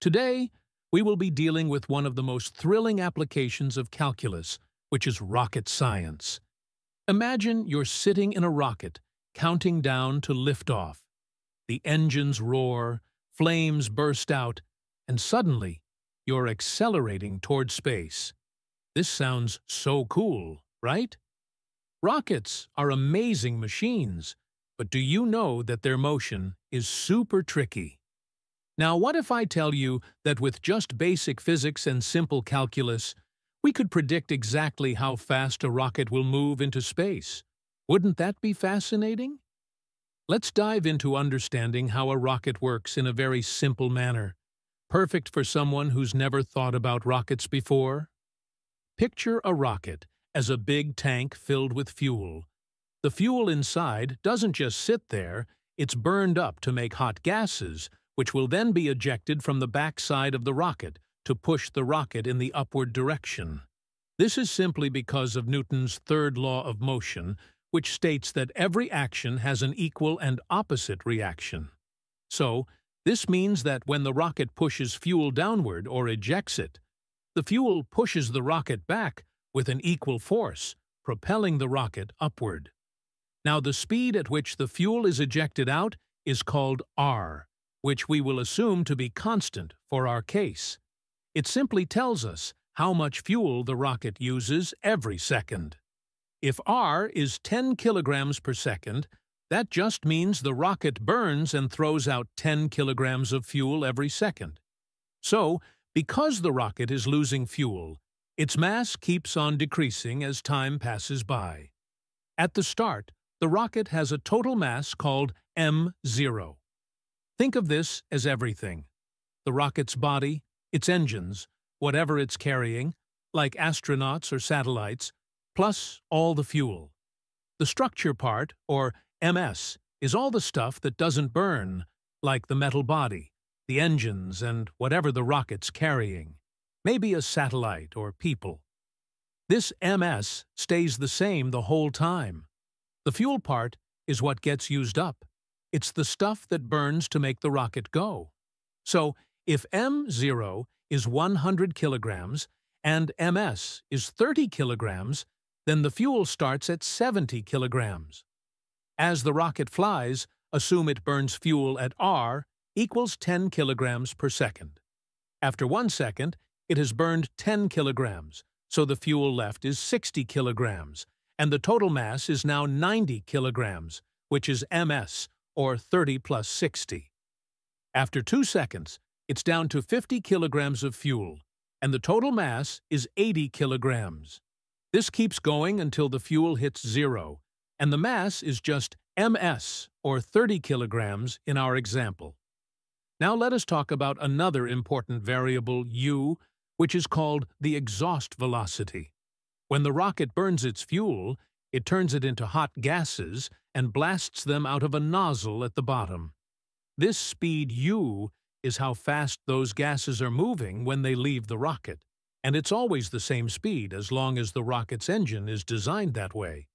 Today, we will be dealing with one of the most thrilling applications of calculus, which is rocket science. Imagine you're sitting in a rocket, counting down to liftoff. The engines roar, flames burst out, and suddenly, you're accelerating toward space. This sounds so cool, right? Rockets are amazing machines, but do you know that their motion is super tricky? Now, what if I tell you that with just basic physics and simple calculus, we could predict exactly how fast a rocket will move into space? Wouldn't that be fascinating? Let's dive into understanding how a rocket works in a very simple manner, perfect for someone who's never thought about rockets before. Picture a rocket as a big tank filled with fuel. The fuel inside doesn't just sit there, it's burned up to make hot gases, which will then be ejected from the backside of the rocket to push the rocket in the upward direction. This is simply because of Newton's third law of motion, which states that every action has an equal and opposite reaction. So, this means that when the rocket pushes fuel downward or ejects it, the fuel pushes the rocket back with an equal force, propelling the rocket upward. Now the speed at which the fuel is ejected out is called r, which we will assume to be constant for our case. It simply tells us how much fuel the rocket uses every second. If r is 10 kilograms per second, that just means the rocket burns and throws out 10 kilograms of fuel every second. So, because the rocket is losing fuel, its mass keeps on decreasing as time passes by. At the start, the rocket has a total mass called m0. Think of this as everything. The rocket's body, its engines, whatever it's carrying, like astronauts or satellites, plus all the fuel. The structure part, or MS, is all the stuff that doesn't burn, like the metal body, the engines, and whatever the rocket's carrying maybe a satellite or people. This MS stays the same the whole time. The fuel part is what gets used up. It's the stuff that burns to make the rocket go. So, if M0 is 100 kilograms and MS is 30 kilograms, then the fuel starts at 70 kilograms. As the rocket flies, assume it burns fuel at R equals 10 kilograms per second. After one second, it has burned 10 kilograms, so the fuel left is 60 kilograms, and the total mass is now 90 kilograms, which is ms, or 30 plus 60. After two seconds, it's down to 50 kilograms of fuel, and the total mass is 80 kilograms. This keeps going until the fuel hits zero, and the mass is just ms, or 30 kilograms in our example. Now let us talk about another important variable, u, which is called the exhaust velocity. When the rocket burns its fuel, it turns it into hot gases and blasts them out of a nozzle at the bottom. This speed u is how fast those gases are moving when they leave the rocket, and it's always the same speed as long as the rocket's engine is designed that way,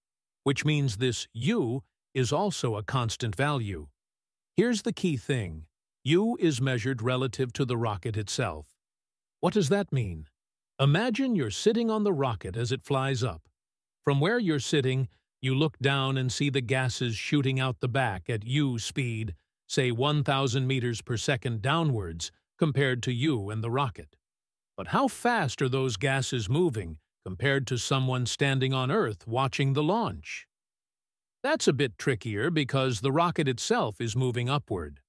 which means this u is also a constant value. Here's the key thing. u is measured relative to the rocket itself. What does that mean? Imagine you're sitting on the rocket as it flies up. From where you're sitting, you look down and see the gases shooting out the back at u speed, say 1,000 meters per second downwards, compared to you and the rocket. But how fast are those gases moving compared to someone standing on Earth watching the launch? That's a bit trickier because the rocket itself is moving upward.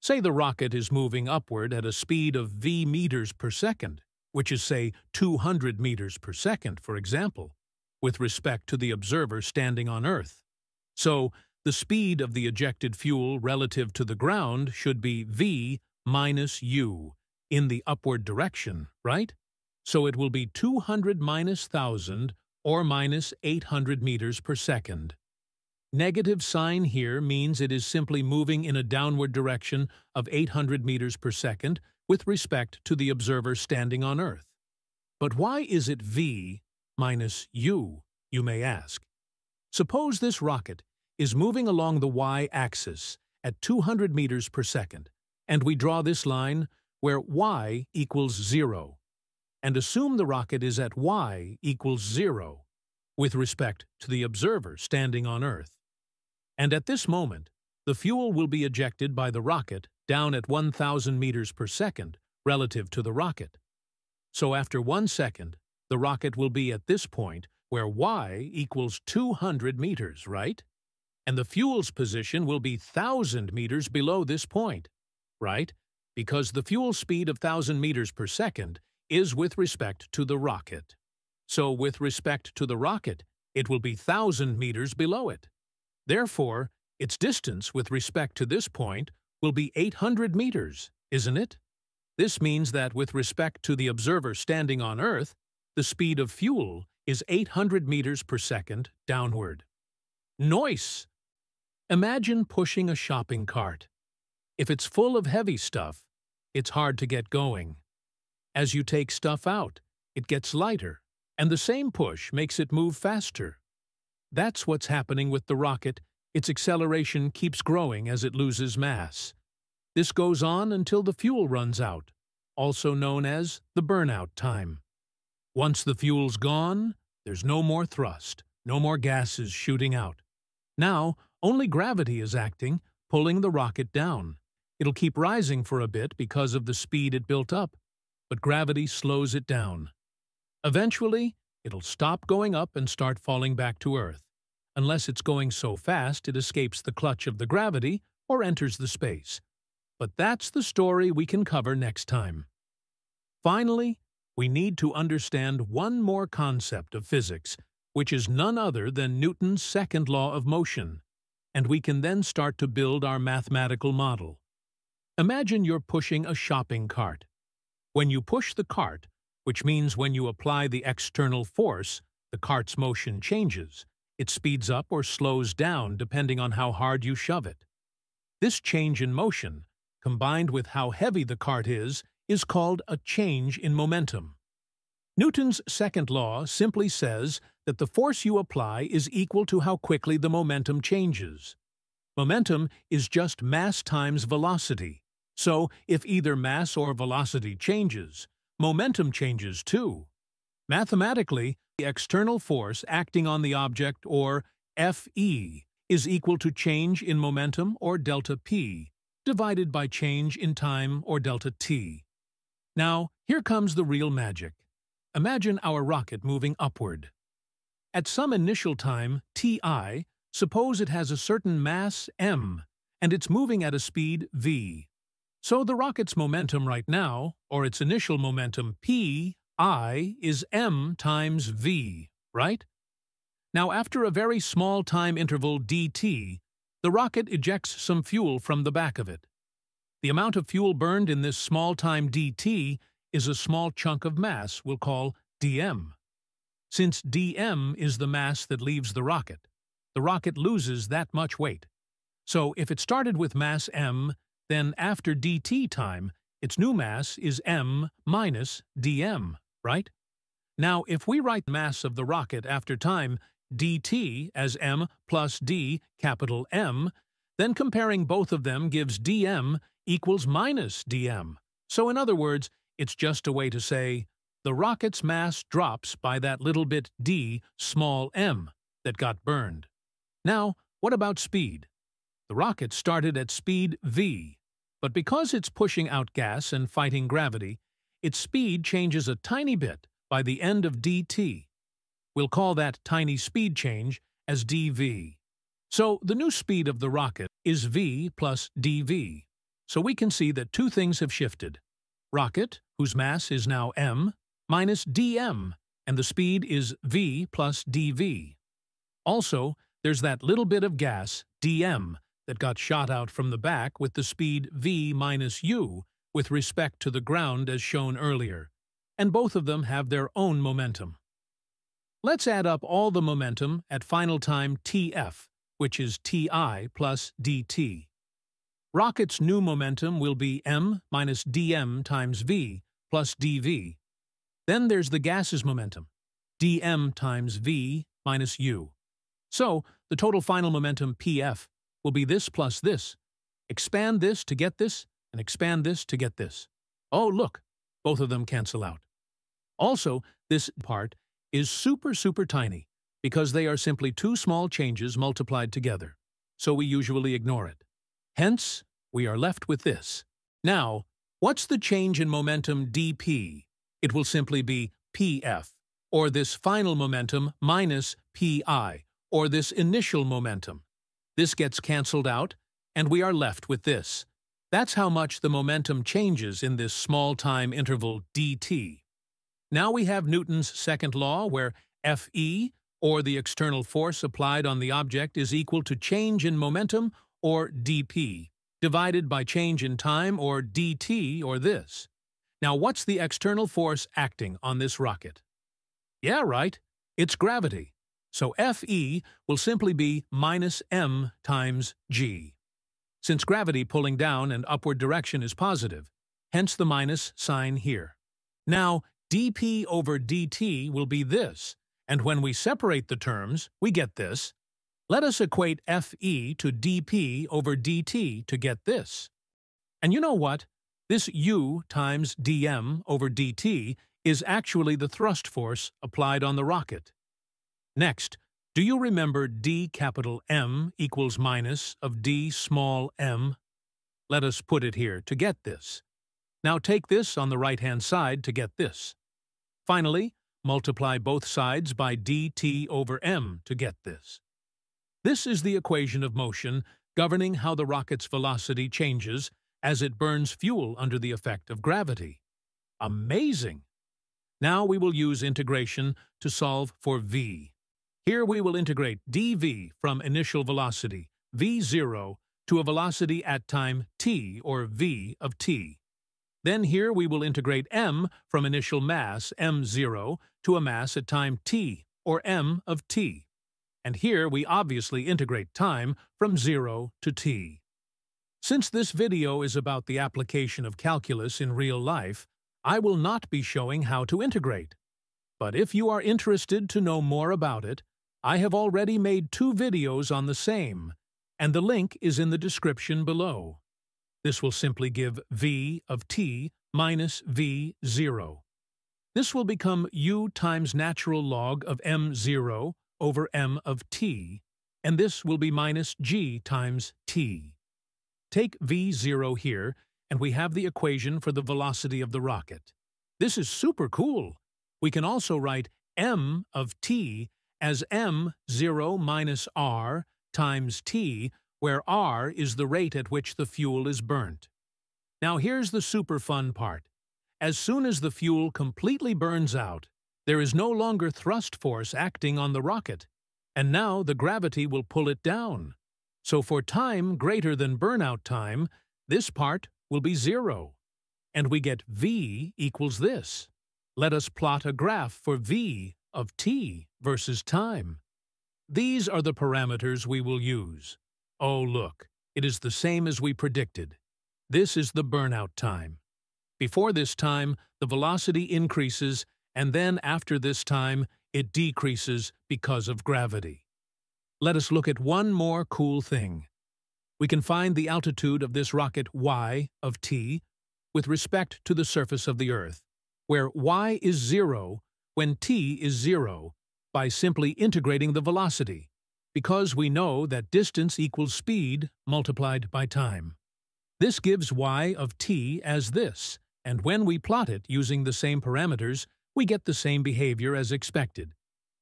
Say the rocket is moving upward at a speed of v meters per second, which is, say, 200 meters per second, for example, with respect to the observer standing on Earth. So, the speed of the ejected fuel relative to the ground should be v minus u, in the upward direction, right? So it will be 200 minus 1,000 or minus 800 meters per second. Negative sign here means it is simply moving in a downward direction of 800 meters per second with respect to the observer standing on Earth. But why is it v minus u, you may ask? Suppose this rocket is moving along the y-axis at 200 meters per second, and we draw this line where y equals 0, and assume the rocket is at y equals 0 with respect to the observer standing on Earth. And at this moment, the fuel will be ejected by the rocket down at 1,000 meters per second relative to the rocket. So after one second, the rocket will be at this point where y equals 200 meters, right? And the fuel's position will be 1,000 meters below this point, right? Because the fuel speed of 1,000 meters per second is with respect to the rocket. So with respect to the rocket, it will be 1,000 meters below it. Therefore, its distance with respect to this point will be 800 meters, isn't it? This means that with respect to the observer standing on Earth, the speed of fuel is 800 meters per second downward. Noise! Imagine pushing a shopping cart. If it's full of heavy stuff, it's hard to get going. As you take stuff out, it gets lighter, and the same push makes it move faster. That's what's happening with the rocket. Its acceleration keeps growing as it loses mass. This goes on until the fuel runs out, also known as the burnout time. Once the fuel's gone, there's no more thrust, no more gases shooting out. Now, only gravity is acting, pulling the rocket down. It'll keep rising for a bit because of the speed it built up, but gravity slows it down. Eventually, it'll stop going up and start falling back to Earth, unless it's going so fast it escapes the clutch of the gravity or enters the space. But that's the story we can cover next time. Finally, we need to understand one more concept of physics, which is none other than Newton's second law of motion, and we can then start to build our mathematical model. Imagine you're pushing a shopping cart. When you push the cart, which means when you apply the external force, the cart's motion changes. It speeds up or slows down depending on how hard you shove it. This change in motion, combined with how heavy the cart is, is called a change in momentum. Newton's second law simply says that the force you apply is equal to how quickly the momentum changes. Momentum is just mass times velocity, so if either mass or velocity changes, momentum changes too. Mathematically, the external force acting on the object, or Fe, is equal to change in momentum, or delta P, divided by change in time, or delta T. Now, here comes the real magic. Imagine our rocket moving upward. At some initial time, Ti, suppose it has a certain mass m, and it's moving at a speed v. So the rocket's momentum right now, or its initial momentum p, i, is m times v, right? Now after a very small time interval dt, the rocket ejects some fuel from the back of it. The amount of fuel burned in this small time dt is a small chunk of mass we'll call dm. Since dm is the mass that leaves the rocket, the rocket loses that much weight. So if it started with mass m, then after dt time, its new mass is m minus dm, right? Now, if we write mass of the rocket after time dt as m plus d capital M, then comparing both of them gives dm equals minus dm. So in other words, it's just a way to say, the rocket's mass drops by that little bit d small m that got burned. Now, what about speed? The rocket started at speed v, but because it's pushing out gas and fighting gravity, its speed changes a tiny bit by the end of dt. We'll call that tiny speed change as dv. So the new speed of the rocket is v plus dv. So we can see that two things have shifted. Rocket, whose mass is now m, minus dm, and the speed is v plus dv. Also, there's that little bit of gas, dm, that got shot out from the back with the speed v minus u with respect to the ground as shown earlier, and both of them have their own momentum. Let's add up all the momentum at final time tf, which is ti plus dt. Rocket's new momentum will be m minus dm times v plus dv. Then there's the gas's momentum, dm times v minus u. So, the total final momentum pf will be this plus this. Expand this to get this, and expand this to get this. Oh, look, both of them cancel out. Also, this part is super, super tiny because they are simply two small changes multiplied together, so we usually ignore it. Hence, we are left with this. Now, what's the change in momentum dp? It will simply be pf, or this final momentum minus pi, or this initial momentum. This gets cancelled out, and we are left with this. That's how much the momentum changes in this small time interval dt. Now we have Newton's second law, where Fe, or the external force applied on the object, is equal to change in momentum, or dp, divided by change in time, or dt, or this. Now what's the external force acting on this rocket? Yeah, right, it's gravity. So Fe will simply be minus m times g. Since gravity pulling down and upward direction is positive, hence the minus sign here. Now, dp over dt will be this, and when we separate the terms, we get this. Let us equate Fe to dp over dt to get this. And you know what? This u times dm over dt is actually the thrust force applied on the rocket. Next, do you remember d capital M equals minus of d small m? Let us put it here to get this. Now take this on the right-hand side to get this. Finally, multiply both sides by dt over m to get this. This is the equation of motion governing how the rocket's velocity changes as it burns fuel under the effect of gravity. Amazing! Now we will use integration to solve for v. Here we will integrate dv from initial velocity, v0, to a velocity at time t, or v of t. Then here we will integrate m from initial mass, m0, to a mass at time t, or m of t. And here we obviously integrate time from 0 to t. Since this video is about the application of calculus in real life, I will not be showing how to integrate. But if you are interested to know more about it, I have already made two videos on the same, and the link is in the description below. This will simply give v of t minus v0. This will become u times natural log of m0 over m of t, and this will be minus g times t. Take v0 here, and we have the equation for the velocity of the rocket. This is super cool. We can also write m of t as m0 minus r times t, where r is the rate at which the fuel is burnt. Now here's the super fun part. As soon as the fuel completely burns out, there is no longer thrust force acting on the rocket, and now the gravity will pull it down. So for time greater than burnout time, this part will be zero. And we get v equals this. Let us plot a graph for v of t versus time. These are the parameters we will use. Oh, look, it is the same as we predicted. This is the burnout time. Before this time, the velocity increases, and then after this time, it decreases because of gravity. Let us look at one more cool thing. We can find the altitude of this rocket y of t with respect to the surface of the Earth, where y is zero when t is zero by simply integrating the velocity, because we know that distance equals speed multiplied by time. This gives y of t as this, and when we plot it using the same parameters, we get the same behavior as expected.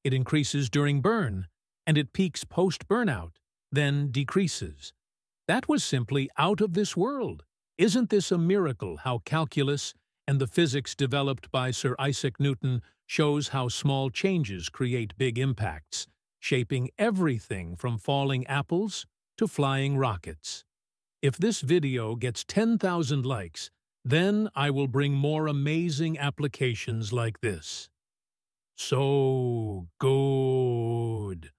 It increases during burn, and it peaks post-burnout, then decreases. That was simply out of this world. Isn't this a miracle how calculus and the physics developed by Sir Isaac Newton shows how small changes create big impacts, shaping everything from falling apples to flying rockets. If this video gets 10,000 likes, then I will bring more amazing applications like this. So good.